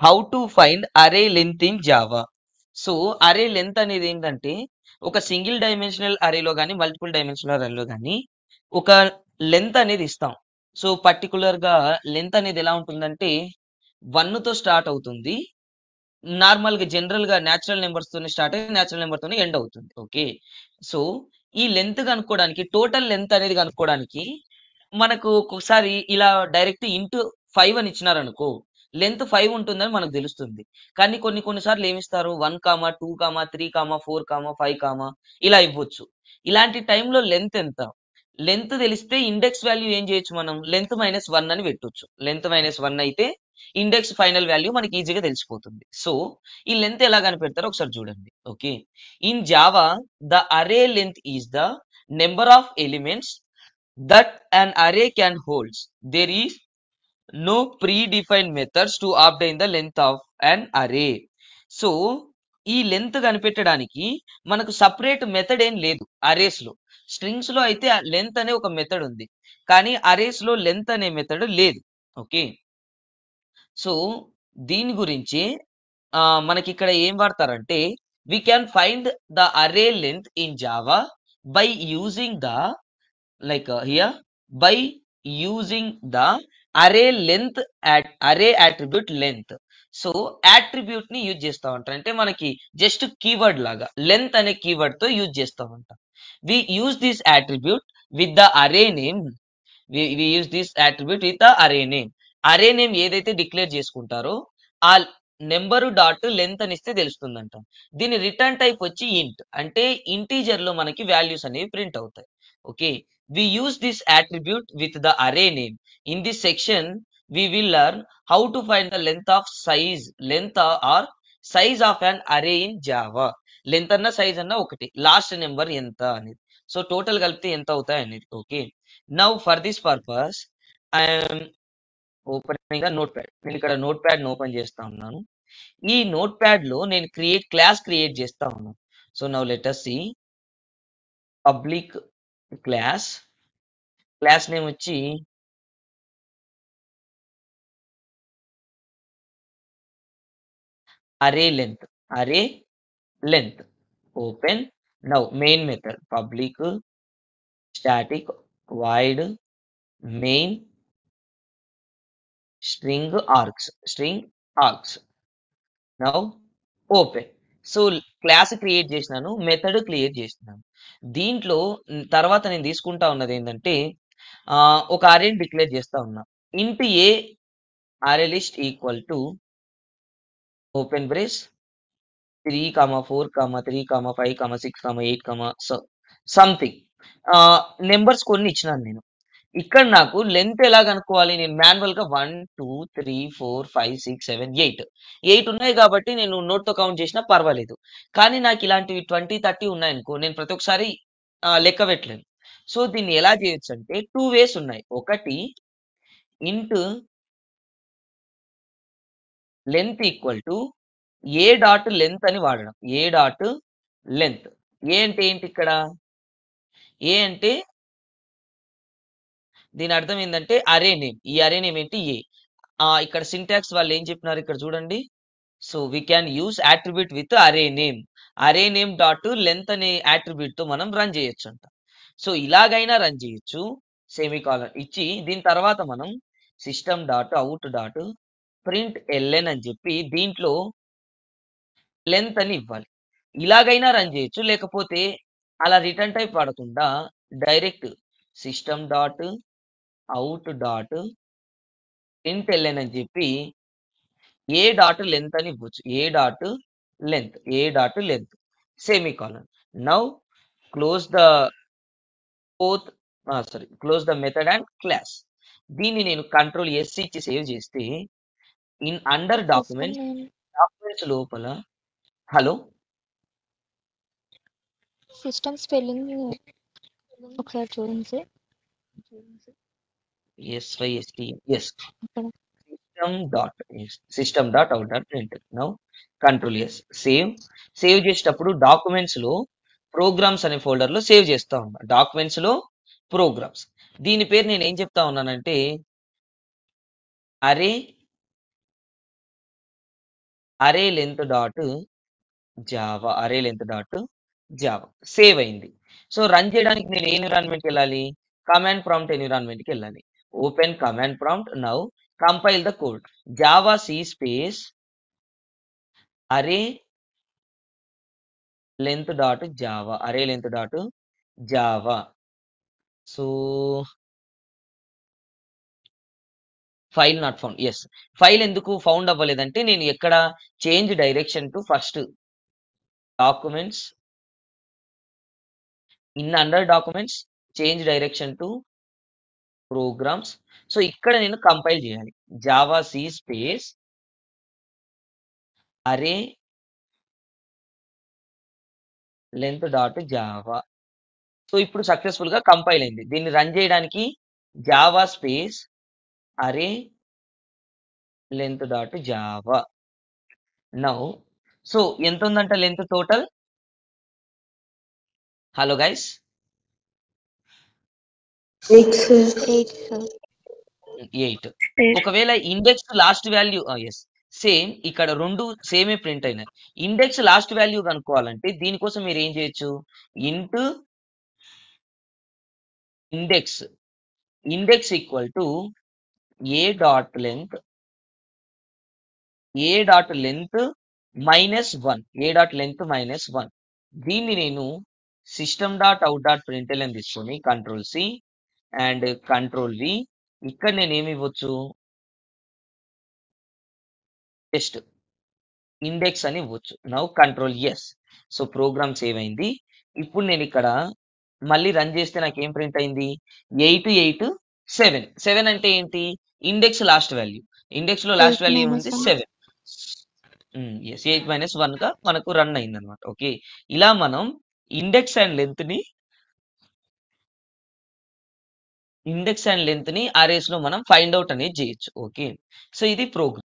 How to find array length in Java so array length అనేది ఏంటంటే ఒక single dimensional అరేలో కానీ మల్టిపుల్ డైమెన్షనల్ అరేలో కానీ ఒక లెంత్ అనేది ఇస్తాం. సో పర్టికులర్గా లెంత్ అనేది ఎలా ఉంటుందంటే వన్తో స్టార్ట్ అవుతుంది. నార్మల్గా జనరల్గా న్యాచురల్ నెంబర్స్తోనే స్టార్ట్ అయ్యి న్యాచురల్ నెంబర్తోనే ఎండ్ అవుతుంది. ఓకే సో ఈ లెంత్ కనుక్కోవడానికి టోటల్ లెంత్ అనేది కనుక్కోవడానికి మనకు ఒక్కొక్కసారి ఇలా డైరెక్ట్ ఇంటూ ఫైవ్ అని ఇచ్చినారనుకో లెంత్ ఫైవ్ ఉంటుందని మనకు తెలుస్తుంది. కానీ కొన్ని కొన్నిసార్లు ఏమిస్తారు? One comma two comma three comma four comma five comma ఇలా ఇవ్వచ్చు. ఇలాంటి టైంలో లెంత్ ఎంత? లెంత్ తెలిస్తే ఇండెక్స్ వాల్యూ ఏం చేయొచ్చు మనం? లెంత్ మైనస్ వన్ అని పెట్టొచ్చు. లెంత్ మైనస్ వన్ అయితే ఇండెక్స్ ఫైనల్ వాల్యూ మనకి ఈజీగా తెలిసిపోతుంది. సో ఈ లెంత్ ఎలా కనిపెడతారో ఒకసారి చూడండి. Okay. In Java the array length is the number of elements that an array can holds. There is no predefined methods to obtain the length of an array. So ఈ length కనిపెట్టడానికి మనకు separate method ఏం లేదు అరేస్లో. స్ట్రింగ్స్లో అయితే length అనే ఒక method ఉంది కానీ అరేస్లో లెంత్ అనే మెథడ్ లేదు ఓకే? సో దీని గురించి మనకి ఇక్కడ ఏం వాడతారంటే we can find the array length in Java by using the like uh, here by using the array length array attribute length so యాట్రిబ్యూట్ని use చేస్తూ ఉంటారు అంటే మనకి జస్ట్ కీవర్డ్ లాగా లెంత్ అనే కీవర్డ్తో యూజ్ చేస్తా ఉంటాం. We use this attribute with the array name we use this attribute with the array name array name ఏదైతే declare చేసుకుంటారో ఆ నెంబరు డాట్ లెంత్ అని ఇస్తే తెలుస్తుందంట. దీని రిటర్న్ టైప్ వచ్చి ఇంట్ అంటే ఇంటీజర్లో మనకి వాల్యూస్ అనేవి ప్రింట్ అవుతాయి. Okay we use this attribute with the array name. In this section we will learn how to find the length of size length or size of an array in java. Length అన్న size అన్న ఒకటి. Last number ఎంత అనేది. So total కలిపితే ఎంత అవుతాయి అనేది. Okay now for this purpose I'm opening notepad నేను ఇక్కడ నోట్ ప్యాడ్ ఓపెన్ చేస్తా ఉన్నాను. ఈ నోట్ ప్యాడ్లో నేను క్రియేట్ క్లాస్ క్రియేట్ చేస్తా ఉన్నాను. So now letter C public class class name వచ్చి array length array length open now main method public static void main string args string args now open so class create చేసినాను method create చేసినాను. దీంట్లో తర్వాత నేను తీసుకుంటా ఉన్నది ఏంటంటే ఒక అరేని డిక్లేర్ చేస్తా ఉన్నా. Int a array list equal to open brace three comma four comma three comma five comma six comma eight comma something numbers కొన్ని ఇచ్చినాను నేను. ఇక్కడ నాకు లెంత్ ఎలా కనుక్కోవాలి? నేను మాన్యువల్గా one two three four five six seven eight eight ఉన్నాయి కాబట్టి నేను నోట్తో కౌంట్ చేసినా పర్వాలేదు. కానీ నాకు ఇలాంటివి ట్వంటీ థర్టీ ఉన్నాయనుకో నేను ప్రతి ఒక్కసారి లెక్క పెట్టలేను. సో దీన్ని ఎలా చేయొచ్చు అంటే టూ వేస్ ఉన్నాయి. ఒకటి int length equal to a dot length అని వాడడం. ఏ డాట్ లెంత్ ఏ అంటే ఏంటి ఇక్కడ? ఏ అంటే దీని అర్థం ఏంటంటే అరే నేమ్ ఈ అరే నేమ్ ఏంటి ఏ ఇక్కడ సింటాక్స్ వాళ్ళు ఏం చెప్పినారు ఇక్కడ చూడండి. So we can use attribute with array name array name dot length అనే అట్రిబ్యూట్తో మనం రన్ చేయొచ్చు అంట సో ఇలాగైనా రన్ చేయొచ్చు. సెమీ ఇచ్చి దీని తర్వాత మనం system dot out dot print ln అని చెప్పి దీంట్లో లెంత్ అని ఇవ్వాలి. ఇలాగైనా రన్ చేయొచ్చు. లేకపోతే అలా రిటర్న్ టైప్ వాడకుండా direct system dot out dot print ln అని చెప్పి ఏ డాట్ లెంత్ అని ఇవ్వచ్చు. A dot length a dot length semicolon now close the fourth sorry close the method and class దీన్ని నేను కంట్రోల్ ఎస్ ఇచ్చి సేవ్ చేస్తే in under name documents లోపల hello system spelling ఒకసారి చూడండి sir. System dot out dot print now control S save save చేసేటప్పుడు డాక్యుమెంట్స్లో programmes అనే ఫోల్డర్లో సేవ్ చేస్తా. ఉన్నా డాక్యుమెంట్స్లో ప్రోగ్రామ్స్ దీని పేరు నేను ఏం చెప్తా ఉన్నానంటే array array length dot Java array length dot Java save అయింది. సో రన్ చేయడానికి నేను ఏ ఎన్విరాన్మెంట్కి వెళ్ళాలి? కమాండ్ ప్రాంప్ట్ ఎన్విరాన్మెంట్కి వెళ్ళాలి. Open command prompt now compile the code Java C space array length dot Java array length dot Java so file not found yes file ఎందుకు found అవ్వలేదంటే నేను ఎక్కడ change direction to first documents in under documents change direction to programs so ఇక్కడ నేను compile చేయాలి Java C space array length dot Java so ఇప్పుడు సక్సెస్ఫుల్గా compile అయింది. దీన్ని రన్ చేయడానికి Java space array length dot Java now so ఎంత ఉందంట length total hello guys eight ఒకవేళ index last value yes same ఇక్కడ రెండు సేమే ప్రింట్ అయినాయి. ఇండెక్స్ లాస్ట్ వాల్యూ కనుక్కోవాలంటే దీనికోసం మీరు ఏం చేయొచ్చు? Int index index equal to a dot length a dot length minus one a dot length minus one దీన్ని నేను system dot out dot print అని తీసుకొని control C and control V ఇక్కడ నేను ఏమి ఇవ్వచ్చు? టెస్ట్. ఇండెక్స్ అని ఇవ్వచ్చు. Now control S. So program save అయింది. ఇప్పుడు నేను ఇక్కడ మళ్ళీ రన్ చేస్తే నాకు ఏం ప్రింట్ అయింది? Eight eight seven. సెవెన్ అంటే ఏంటి? Index last value. ఇండెక్స్లో last value ఏముంది. సెవెన్. ఎస్ ఎయిట్ మైనస్ వన్గా మనకు రన్ అయింది అనమాట ఓకే. ఇలా మనం ఇండెక్స్ అండ్ లెంత్ని ఇండెక్స్ అండ్ లెంత్ని అరేస్లో మనం ఫైండ్ అవుట్ అనేది చేయొచ్చు. ఓకే? సో ఇది ప్రోగ్రామ్.